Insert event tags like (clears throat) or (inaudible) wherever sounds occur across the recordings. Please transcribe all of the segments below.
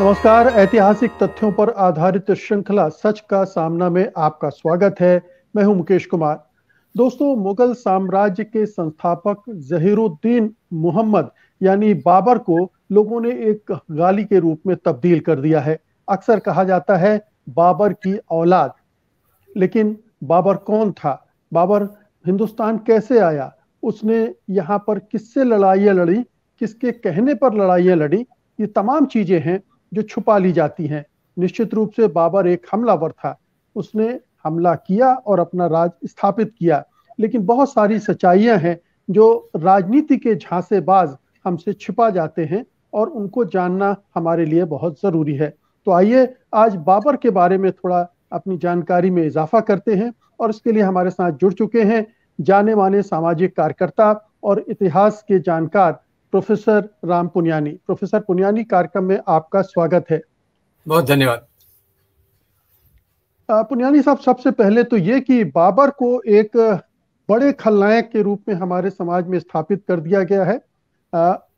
नमस्कार। ऐतिहासिक तथ्यों पर आधारित श्रृंखला सच का सामना में आपका स्वागत है। मैं हूँ मुकेश कुमार। दोस्तों, मुगल साम्राज्य के संस्थापक जहीरुद्दीन मोहम्मद, यानी बाबर को लोगों ने एक गाली के रूप में तब्दील कर दिया है। अक्सर कहा जाता है, बाबर की औलाद। लेकिन बाबर कौन था? बाबर हिंदुस्तान कैसे आया? उसने यहाँ पर किससे लड़ाइयाँ लड़ी? किसके कहने पर लड़ाइयाँ लड़ी? ये तमाम चीज़ें हैं जो छुपा ली जाती हैं। निश्चित रूप से बाबर एक हमलावर था। उसने हमला किया और अपना राज स्थापित किया। लेकिन बहुत सारी सच्चाइयाँ हैं जो राजनीति के झांसेबाज हमसे छिपा जाते हैं और उनको जानना हमारे लिए बहुत ज़रूरी है। तो आइए आज बाबर के बारे में थोड़ा अपनी जानकारी में इजाफा करते हैं और इसके लिए हमारे साथ जुड़ चुके हैं जाने माने सामाजिक कार्यकर्ता और इतिहास के जानकार प्रोफेसर राम पुनियानी। प्रोफेसर पुनियानी कार्यक्रम में आपका स्वागत है। बहुत धन्यवाद। पुनियानी साहब सबसे पहले तो ये कि बाबर को एक बड़े खलनायक के रूप में हमारे समाज में स्थापित कर दिया गया है।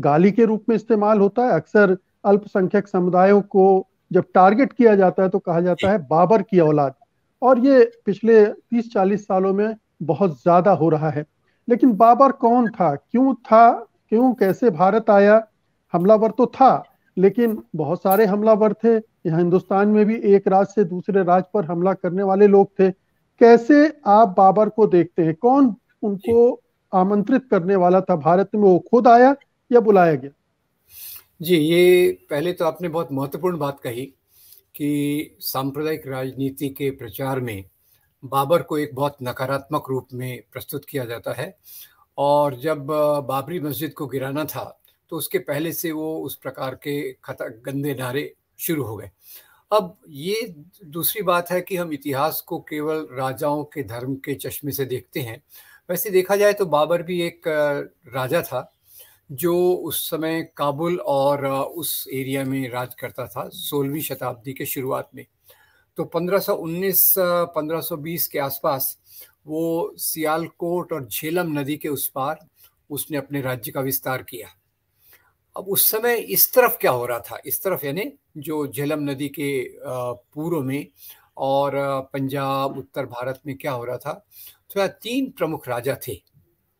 गाली के रूप में इस्तेमाल होता है। अक्सर अल्पसंख्यक समुदायों को जब टारगेट किया जाता है तो कहा जाता है बाबर की औलाद। और ये पिछले 30-40 सालों में बहुत ज़्यादा हो रहा है। लेकिन बाबर कौन था? क्यों था? क्यों? कैसे भारत आया? हमलावर तो था लेकिन बहुत सारे हमलावर थे। यहाँ हिंदुस्तान में भी एक राज से दूसरे राज पर हमला करने वाले लोग थे। कैसे आप बाबर को देखते हैं? कौन उनको आमंत्रित करने वाला था? भारत में वो खुद आया या बुलाया गया? जी ये पहले तो आपने बहुत महत्वपूर्ण बात कही कि सांप्रदायिक राजनीति के प्रचार में बाबर को एक बहुत नकारात्मक रूप में प्रस्तुत किया जाता है। और जब बाबरी मस्जिद को गिराना था तो उसके पहले से वो उस प्रकार के खतर गंदे नारे शुरू हो गए। अब ये दूसरी बात है कि हम इतिहास को केवल राजाओं के धर्म के चश्मे से देखते हैं। वैसे देखा जाए तो बाबर भी एक राजा था, जो उस समय काबुल और उस एरिया में राज करता था, सोलहवीं शताब्दी के शुरुआत में। तो 1519 1520 के आसपास वो सियालकोट और झेलम नदी के उस पार उसने अपने राज्य का विस्तार किया। अब उस समय इस तरफ़ क्या हो रहा था? इस तरफ़ यानी जो झेलम नदी के पूर्व में और पंजाब, उत्तर भारत में क्या हो रहा था? तो यहाँ तीन प्रमुख राजा थे।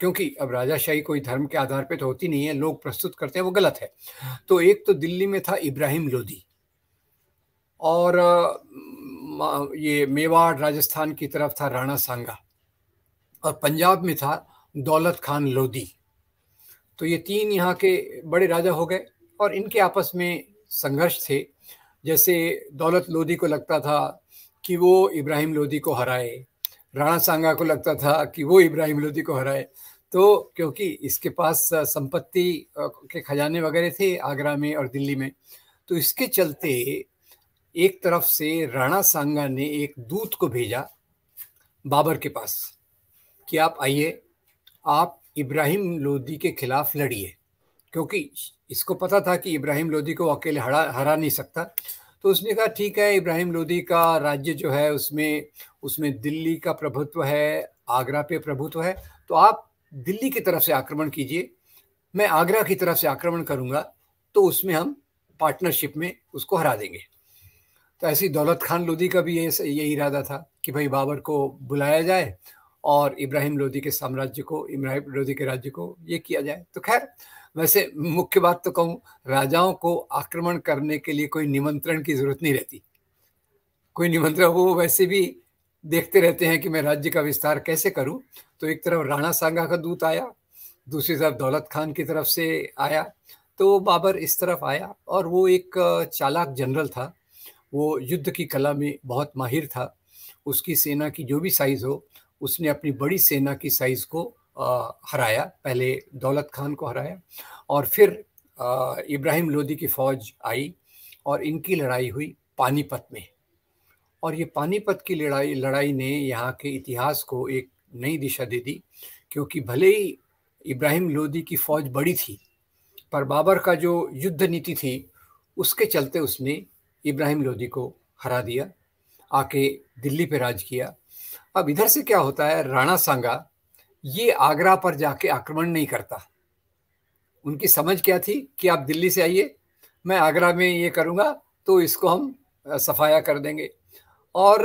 क्योंकि अब राजाशाही कोई धर्म के आधार पे तो होती नहीं है, लोग प्रस्तुत करते हैं, वो गलत है। तो एक तो दिल्ली में था इब्राहिम लोधी और ये मेवाड़ राजस्थान की तरफ़ था राणा सांगा। और पंजाब में था दौलत खान लोधी। तो ये तीन यहाँ के बड़े राजा हो गए और इनके आपस में संघर्ष थे। जैसे दौलत लोधी को लगता था कि वो इब्राहिम लोधी को हराए, राणा सांगा को लगता था कि वो इब्राहिम लोधी को हराए। तो क्योंकि इसके पास संपत्ति के खजाने वगैरह थे आगरा में और दिल्ली में तो इसके चलते एक तरफ़ से राणा सांगा ने एक दूत को भेजा बाबर के पास। कि आप आइए, आप इब्राहिम लोदी के खिलाफ लड़िए। क्योंकि इसको पता था कि इब्राहिम लोदी को अकेले हरा हरा नहीं सकता। तो उसने कहा, ठीक है, इब्राहिम लोदी का राज्य जो है, उसमें उसमें दिल्ली का प्रभुत्व है, आगरा पे प्रभुत्व है। तो आप दिल्ली की तरफ़ से आक्रमण कीजिए। मैं आगरा की तरफ़ से आक्रमण करूँगा तो उसमें हम पार्टनरशिप में उसको हरा देंगे। तो ऐसी दौलत खान लोदी का भी यही इरादा था कि भाई बाबर को बुलाया जाए और इब्राहिम लोदी के साम्राज्य को, इब्राहिम लोदी के राज्य को ये किया जाए। तो खैर, वैसे मुख्य बात तो कहूँ, राजाओं को आक्रमण करने के लिए कोई निमंत्रण की ज़रूरत नहीं रहती। कोई निमंत्रण, वो वैसे भी देखते रहते हैं कि मैं राज्य का विस्तार कैसे करूँ। तो एक तरफ़ राणा सांगा का दूत आया, दूसरी तरफ़ दौलत खान की तरफ़ से आया तो बाबर इस तरफ़ आया और वो एक चालाक जनरल था। वो युद्ध की कला में बहुत माहिर था। उसकी सेना की जो भी साइज़ हो उसने अपनी बड़ी सेना की साइज़ को आ, हराया पहले दौलत खान को हराया और फिर इब्राहिम लोदी की फौज आई और इनकी लड़ाई हुई पानीपत में। और ये पानीपत की लड़ाई लड़ाई ने यहाँ के इतिहास को एक नई दिशा दे दी क्योंकि भले ही इब्राहिम लोदी की फौज बड़ी थी पर बाबर का जो युद्ध नीति थी उसके चलते उसने इब्राहिम लोदी को हरा दिया आके दिल्ली पे राज किया अब इधर से क्या होता है? राणा सांगा, ये आगरा पर जाके आक्रमण नहीं करता। उनकी समझ क्या थी कि आप दिल्ली से आइए, मैं आगरा में ये करूँगा तो इसको हम सफाया कर देंगे। और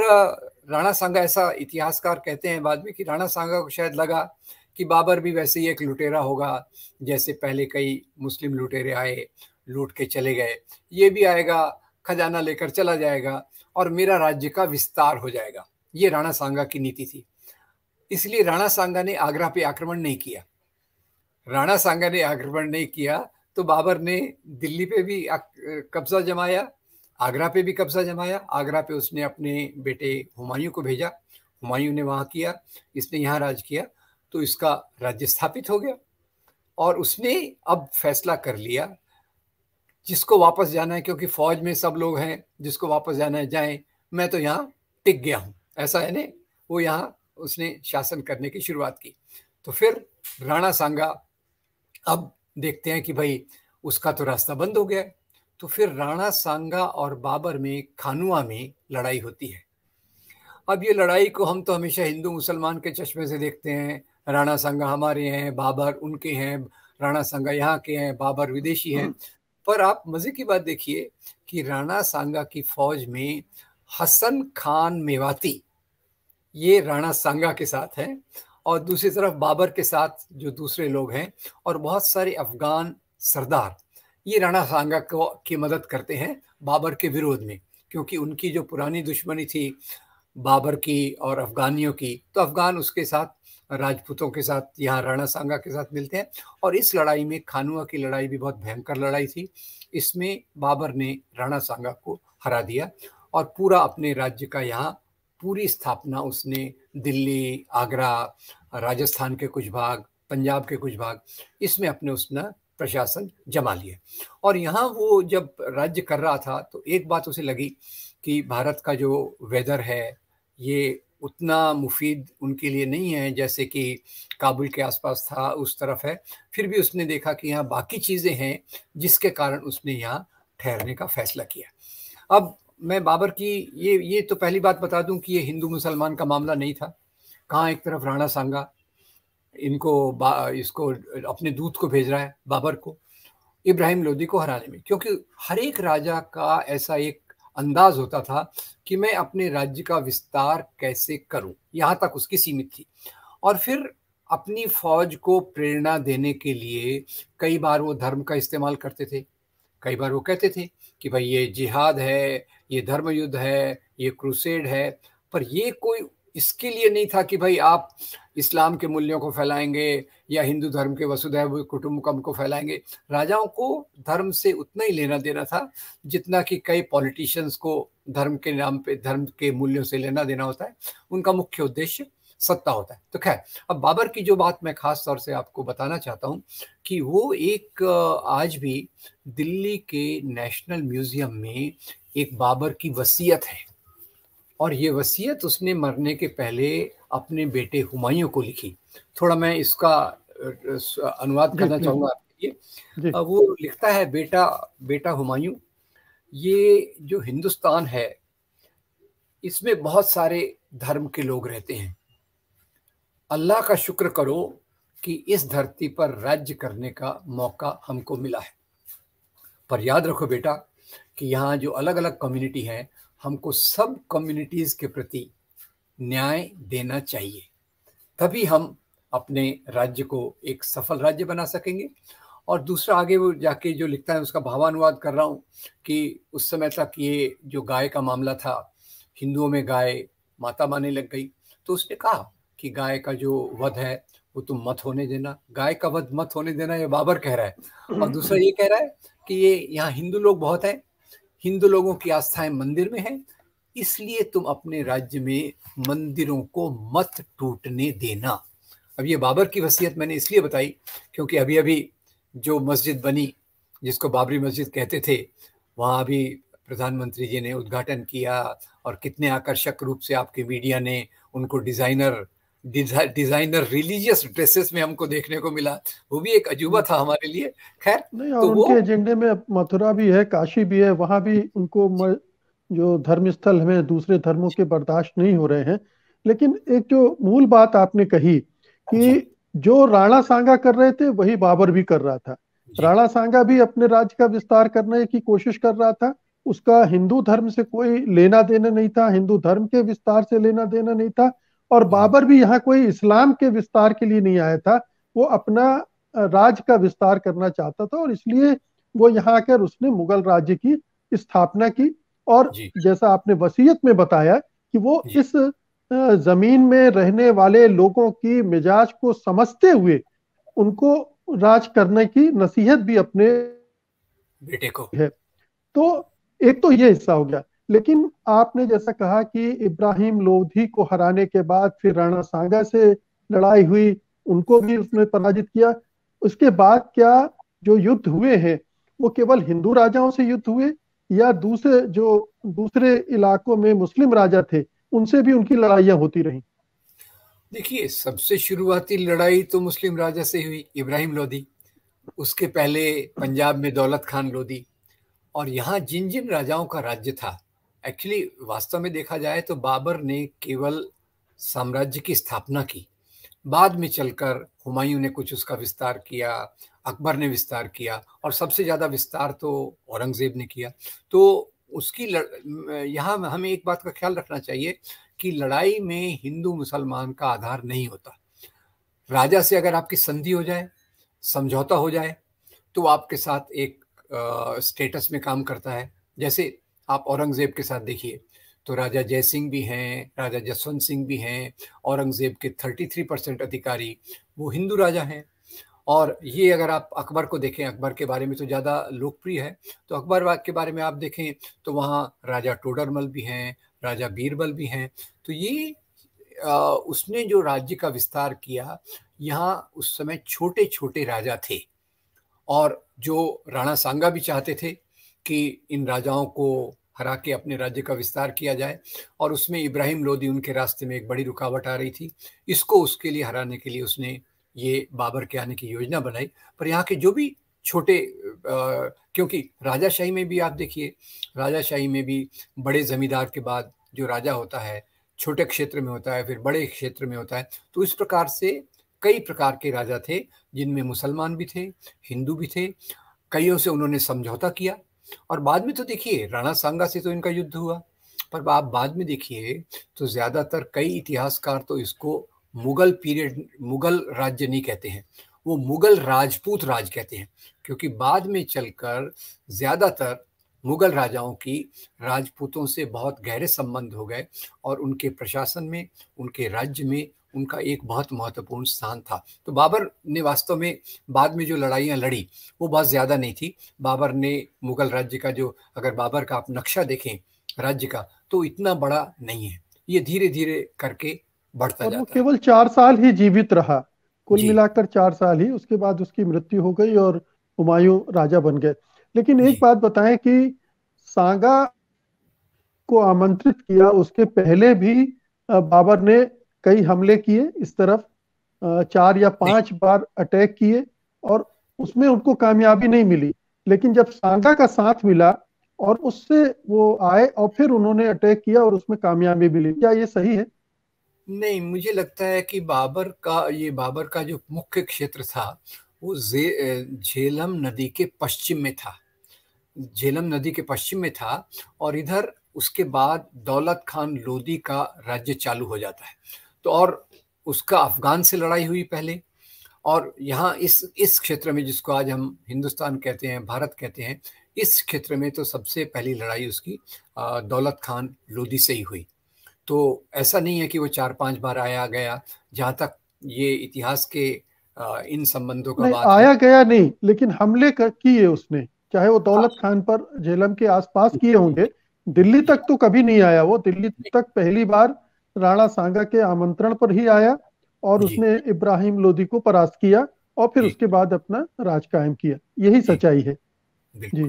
राणा सांगा ऐसा इतिहासकार कहते हैं बाद में कि राणा सांगा को शायद लगा कि बाबर भी वैसे ही एक लुटेरा होगा, जैसे पहले कई मुस्लिम लुटेरे आए, लूट के चले गए। ये भी आएगा, खजाना लेकर चला जाएगा और मेरा राज्य का विस्तार हो जाएगा। ये राणा सांगा की नीति थी। इसलिए राणा सांगा ने आगरा पे आक्रमण नहीं किया। राणा सांगा ने आक्रमण नहीं किया तो बाबर ने दिल्ली पे भी कब्जा जमाया, आगरा पे भी कब्जा जमाया, आगरा पे उसने अपने बेटे हुमायूं को भेजा। हुमायूं ने वहाँ किया, इसने यहाँ राज किया तो इसका राज्य स्थापित हो गया। और उसने अब फैसला कर लिया, जिसको वापस जाना है, क्योंकि फौज में सब लोग हैं, जिसको वापस जाना है, जाए, मैं तो यहाँ टिक गया हूँ। ऐसा है ने वो यहाँ उसने शासन करने की शुरुआत की। तो फिर राणा सांगा अब देखते हैं कि भाई उसका तो रास्ता बंद हो गया। तो फिर राणा सांगा और बाबर में खानुआ में लड़ाई होती है। अब ये लड़ाई को हम तो हमेशा हिंदू मुसलमान के चश्मे से देखते हैं। राणा सांगा हमारे हैं बाबर उनके हैं राणा सांगा यहाँ के हैं बाबर विदेशी हैं। पर आप मज़े की बात देखिए कि राणा सांगा की फौज में हसन खान मेवाती, ये राणा सांगा के साथ हैं और दूसरी तरफ़ बाबर के साथ जो दूसरे लोग हैं और बहुत सारे अफगान सरदार, ये राणा सांगा को, की मदद करते हैं बाबर के विरोध में, क्योंकि उनकी जो पुरानी दुश्मनी थी बाबर की और अफगानियों की तो अफगान उसके साथ, राजपूतों के साथ, यहाँ राणा सांगा के साथ मिलते हैं और इस लड़ाई में खानुआ की लड़ाई भी बहुत भयंकर लड़ाई थी, इसमें बाबर ने राणा सांगा को हरा दिया और पूरा अपने राज्य का यहाँ पूरी स्थापना उसने दिल्ली, आगरा, राजस्थान के कुछ भाग, पंजाब के कुछ भाग, इसमें अपने उसने प्रशासन जमा लिया और यहाँ वो जब राज्य कर रहा था तो एक बात उसे लगी कि भारत का जो वेदर है, ये उतना मुफीद उनके लिए नहीं है जैसे कि काबुल के आसपास था, उस तरफ़ है। फिर भी उसने देखा कि यहाँ बाकी चीज़ें हैं जिसके कारण उसने यहाँ ठहरने का फैसला किया। अब मैं बाबर की ये ये तो पहली बात बता दूँ कि ये हिंदू मुसलमान का मामला नहीं था। कहाँ एक तरफ़ राणा सांगा इनको इसको अपने दूत को भेज रहा है बाबर को, इब्राहिम लोदी को हराने में। क्योंकि हर एक राजा का ऐसा एक अंदाज होता था कि मैं अपने राज्य का विस्तार कैसे करूँ। यहाँ तक उसकी सीमित थी। और फिर अपनी फौज को प्रेरणा देने के लिए कई बार वो धर्म का इस्तेमाल करते थे। कई बार वो कहते थे कि भाई ये जिहाद है ये धर्म युद्ध है, ये क्रूसेड है, पर ये कोई इसके लिए नहीं था कि भाई आप इस्लाम के मूल्यों को फैलाएँगे या हिंदू धर्म के वसुधैव कुटुंबकम को फैलाएँगे। राजाओं को धर्म से उतना ही लेना देना था जितना कि कई पॉलिटिशियंस को धर्म के नाम पे, धर्म के मूल्यों से लेना देना होता है। उनका मुख्य उद्देश्य सत्ता होता है। तो खैर, अब बाबर की जो बात मैं खास तौर से आपको बताना चाहता हूँ कि वो एक आज भी दिल्ली के नेशनल म्यूज़ियम में एक बाबर की वसीयत है। और ये वसीयत उसने मरने के पहले अपने बेटे हुमायूं को लिखी। थोड़ा मैं इसका अनुवाद करना चाहूँगा आपके लिए। वो लिखता है बेटा बेटा हुमायूं ये जो हिंदुस्तान है इसमें बहुत सारे धर्म के लोग रहते हैं। अल्लाह का शुक्र करो कि इस धरती पर राज्य करने का मौका हमको मिला है। पर याद रखो बेटा कि यहाँ जो अलग अलग कम्युनिटी है, हमको सब कम्युनिटीज़ के प्रति न्याय देना चाहिए। तभी हम अपने राज्य को एक सफल राज्य बना सकेंगे। और दूसरा, आगे वो जाके जो लिखता है, उसका भावानुवाद कर रहा हूँ कि उस समय तक ये जो गाय का मामला था, हिंदुओं में गाय माता माने लग गई। तो उसने कहा कि गाय का जो वध है वो तुम मत होने देना। गाय का वध मत होने देना ये बाबर कह रहा है। और (clears throat) दूसरा ये कह रहा है कि ये यहाँ हिंदू लोग बहुत हैं हिंदू लोगों की आस्थाएँ मंदिर में है इसलिए तुम अपने राज्य में मंदिरों को मत टूटने देना। अब ये बाबर की वसीयत मैंने इसलिए बताई क्योंकि अभी अभी जो मस्जिद बनी जिसको बाबरी मस्जिद कहते थे वहाँ अभी प्रधानमंत्री जी ने उद्घाटन किया और कितने आकर्षक रूप से आपके मीडिया ने उनको डिज़ाइनर डिज़ाइनर रिलीजियस ड्रेसेस में हमको देखने को मिला। वो भी एक अजूबा था हमारे लिए। खैर तो उनके एजेंडे में मथुरा भी है काशी भी है वहाँ भी उनको जो धर्म स्थल हमें दूसरे धर्मों के बर्दाश्त नहीं हो रहे हैं। लेकिन एक जो मूल बात आपने कही कि जो। राणा सांगा कर रहे थे वही बाबर भी कर रहा था। राणा सांगा भी अपने राज्य का विस्तार करने की कोशिश कर रहा था। उसका हिंदू धर्म से कोई लेना देना नहीं था हिंदू धर्म के विस्तार से लेना देना नहीं था। और। बाबर भी यहाँ कोई इस्लाम के विस्तार के लिए नहीं आया था वो अपना राज का विस्तार करना चाहता था और इसलिए वो यहाँ आकर उसने मुगल राज्य की स्थापना की और जैसा आपने वसीयत में बताया कि वो इस ज़मीन में रहने वाले लोगों की मिजाज को समझते हुए उनको राज करने की नसीहत भी अपने बेटे को। है। तो एक तो ये हिस्सा हो गया। लेकिन आपने जैसा कहा कि इब्राहिम लोधी को हराने के बाद फिर राणा सांगा से लड़ाई हुई, उनको भी उसने पराजित किया। उसके बाद क्या जो युद्ध हुए हैं, वो केवल हिंदू राजाओं से युद्ध हुए या दूसरे, जो दूसरे इलाकों में मुस्लिम राजा थे, उनसे भी उनकी लड़ाइयाँ होती रही? देखिए, सबसे शुरुआती लड़ाई तो मुस्लिम राजा से हुई, इब्राहिम लोधी। उसके पहले पंजाब में दौलत खान लोधी। और यहाँ जिन जिन राजाओं का राज्य था एक्चुअली वास्तव में देखा जाए तो बाबर ने केवल साम्राज्य की स्थापना की। बाद में चलकर हुमायूं ने कुछ उसका विस्तार किया अकबर ने विस्तार किया और सबसे ज़्यादा विस्तार तो औरंगज़ेब ने किया। तो उसकी यहाँ हमें एक बात का ख्याल रखना चाहिए कि लड़ाई में हिंदू मुसलमान का आधार नहीं होता। राजा से अगर आपकी संधि हो जाए समझौता हो जाए तो आपके साथ एक आ, स्टेटस में काम करता है। जैसे आप औरंगज़ेब के साथ देखिए। तो राजा जय सिंह भी हैं राजा जसवंत सिंह भी हैं औरंगज़ेब के 33 परसेंट अधिकारी वो हिंदू राजा हैं। और ये अगर आप अकबर को देखें अकबर के बारे में तो ज़्यादा लोकप्रिय है। तो अकबर के बारे में आप देखें तो वहाँ राजा टोडरमल भी हैं राजा बीरबल भी हैं। तो ये आ, उसने जो राज्य का विस्तार किया यहाँ उस समय छोटे छोटे राजा थे। और जो राणा सांगा भी चाहते थे कि इन राजाओं को हरा के अपने राज्य का विस्तार किया जाए। और उसमें इब्राहिम लोदी उनके रास्ते में एक बड़ी रुकावट आ रही थी। इसको उसके लिए हराने के लिए उसने ये बाबर के आने की योजना बनाई। पर यहाँ के जो भी छोटे आ, क्योंकि राजाशाही में भी आप देखिए राजाशाही में भी बड़े जमींदार के बाद जो राजा होता है छोटे क्षेत्र में होता है फिर बड़े क्षेत्र में होता है तो इस प्रकार से कई प्रकार के राजा थे जिनमें मुसलमान भी थे हिंदू भी थे। कईयों से उन्होंने समझौता किया और बाद में तो देखिए, राणा सांगा से तो इनका युद्ध हुआ। पर आप बाद में देखिए तो ज़्यादातर कई इतिहासकार तो इसको मुगल पीरियड, मुगल राज्य नहीं कहते हैं। वो मुगल राजपूत राज कहते हैं, क्योंकि बाद में चलकर ज़्यादातर मुगल राजाओं की राजपूतों से बहुत गहरे संबंध हो गए और उनके प्रशासन में, उनके राज्य में उनका एक बहुत महत्वपूर्ण स्थान था। तो बाबर ने वास्तव में बाद में जो लड़ाइयाँ लड़ी वो बहुत ज़्यादा नहीं थी। बाबर ने मुगल राज्य का जो अगर बाबर का आप नक्शा देखें राज्य का तो इतना बड़ा नहीं है। ये धीरे धीरे करके बढ़ता जाता वो केवल चार साल ही जीवित रहा। कुल मिलाकर चार साल ही उसके बाद उसकी मृत्यु हो गई और हुमायूं राजा बन गए। लेकिन एक बात बताएँ कि सांगा को आमंत्रित किया उसके पहले भी बाबर ने कई हमले किए इस तरफ़ चार या पाँच बार अटैक किए और उसमें उनको कामयाबी नहीं मिली। लेकिन जब सांगा का साथ मिला और उससे वो आए और फिर उन्होंने अटैक किया और उसमें कामयाबी मिली क्या ये सही है? नहीं मुझे लगता है कि बाबर का ये बाबर का जो मुख्य क्षेत्र था वो झेलम नदी के पश्चिम में था। झेलम नदी के पश्चिम में था और इधर उसके बाद दौलत खान लोदी का राज्य चालू हो जाता है। तो और उसका अफगान से लड़ाई हुई पहले। और यहाँ इस इस क्षेत्र में जिसको आज हम हिंदुस्तान कहते हैं भारत कहते हैं इस क्षेत्र में तो सबसे पहली लड़ाई उसकी दौलत खान लोदी से ही हुई। तो ऐसा नहीं है कि वो चार पाँच बार आया गया जहाँ तक ये इतिहास के इन संबंधों का बात आया गया नहीं लेकिन हमले किए उसने। चाहे वो दौलत खान पर झेलम के आसपास किए होंगे दिल्ली तक तो कभी नहीं आया वो। दिल्ली तक पहली बार राणा सांगा के आमंत्रण पर ही आया और उसने इब्राहिम लोदी को परास्त किया और फिर उसके बाद अपना राज कायम किया। यही सच्चाई है। जी।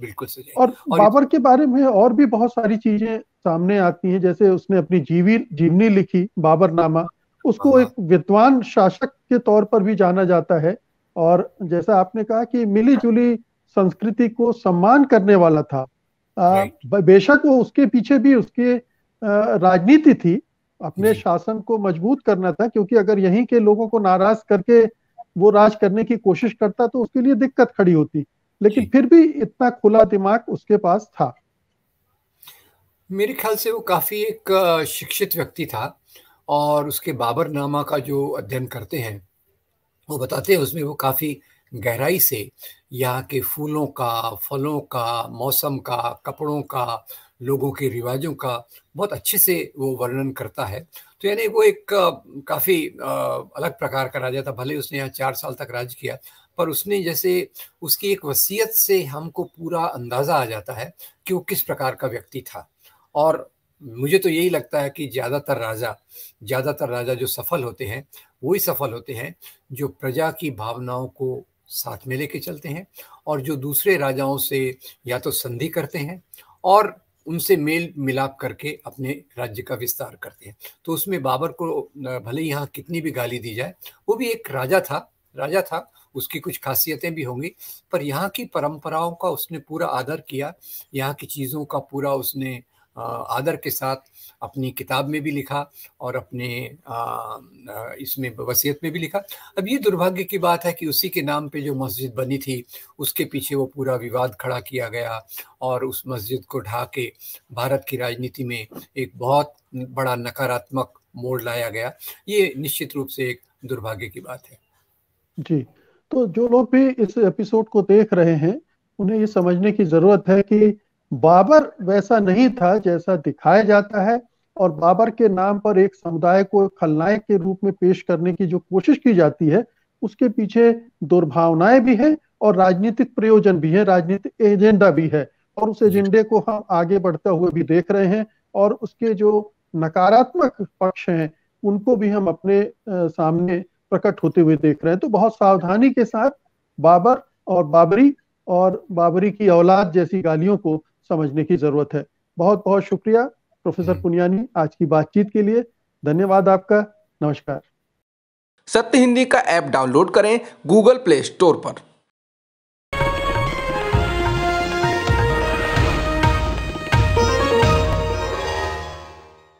बिल्कुल सही और, और बाबर के बारे में और भी बहुत सारी चीज़ें सामने आती हैं। जैसे उसने अपनी जीवी जीवनी लिखी बाबर नामा। उसको हाँ। एक विद्वान शासक के तौर पर भी जाना जाता है। और जैसा आपने कहा कि मिली जुली संस्कृति को सम्मान करने वाला था। बेशक वो उसके पीछे भी उसके राजनीति थी अपने शासन को मज़बूत करना था क्योंकि अगर यहीं के लोगों को नाराज़ करके वो राज करने की कोशिश करता तो उसके लिए दिक्कत खड़ी होती। लेकिन फिर भी इतना खुला दिमाग उसके पास था। मेरे ख्याल से वो काफ़ी एक शिक्षित व्यक्ति था और उसके बाबर नामा का जो अध्ययन करते हैं वो बताते हैं उसमें वो काफ़ी गहराई से यहाँ के फूलों का फलों का मौसम का कपड़ों का लोगों के रिवाजों का बहुत अच्छे से वो वर्णन करता है। तो यानी वो एक काफ़ी अलग प्रकार का राजा था। भले उसने यहाँ चार साल तक राज किया, पर उसने जैसे उसकी एक वसीयत से हमको पूरा अंदाज़ा आ जाता है कि वो किस प्रकार का व्यक्ति था। और मुझे तो यही लगता है कि ज़्यादातर राजा ज़्यादातर राजा जो सफल होते हैं, वही सफल होते हैं जो प्रजा की भावनाओं को साथ में लेके चलते हैं और जो दूसरे राजाओं से या तो संधि करते हैं और उनसे मेल मिलाप करके अपने राज्य का विस्तार करते हैं। तो उसमें बाबर को भले ही यहाँ कितनी भी गाली दी जाए, वो भी एक राजा था राजा था, उसकी कुछ खासियतें भी होंगी, पर यहाँ की परंपराओं का उसने पूरा आदर किया, यहाँ की चीज़ों का पूरा उसने आदर के साथ अपनी किताब में भी लिखा और अपने इसमें वसीयत में भी लिखा। अब ये दुर्भाग्य की बात है कि उसी के नाम पे जो मस्जिद बनी थी, उसके पीछे वो पूरा विवाद खड़ा किया गया और उस मस्जिद को ढा के भारत की राजनीति में एक बहुत बड़ा नकारात्मक मोड़ लाया गया। ये निश्चित रूप से एक दुर्भाग्य की बात है। जी तो जो लोग भी इस एपिसोड को देख रहे हैं, उन्हें ये समझने की ज़रूरत है कि बाबर वैसा नहीं था जैसा दिखाया जाता है और बाबर के नाम पर एक समुदाय को खलनायक के रूप में पेश करने की जो कोशिश की जाती है, उसके पीछे दुर्भावनाएँ भी हैं और राजनीतिक प्रयोजन भी है, राजनीतिक एजेंडा भी है और उस एजेंडे को हम आगे बढ़ते हुए भी देख रहे हैं और उसके जो नकारात्मक पक्ष हैं, उनको भी हम अपने सामने प्रकट होते हुए देख रहे हैं। तो बहुत सावधानी के साथ बाबर और बाबरी और बाबरी की औलाद जैसी गालियों को समझने की ज़रूरत है। बहुत बहुत शुक्रिया प्रोफेसर हम्म। पुनियानी आज की बातचीत के लिए। धन्यवाद आपका। नमस्कार। सत्य हिंदी का ऐप डाउनलोड करें गूगल प्ले स्टोर पर।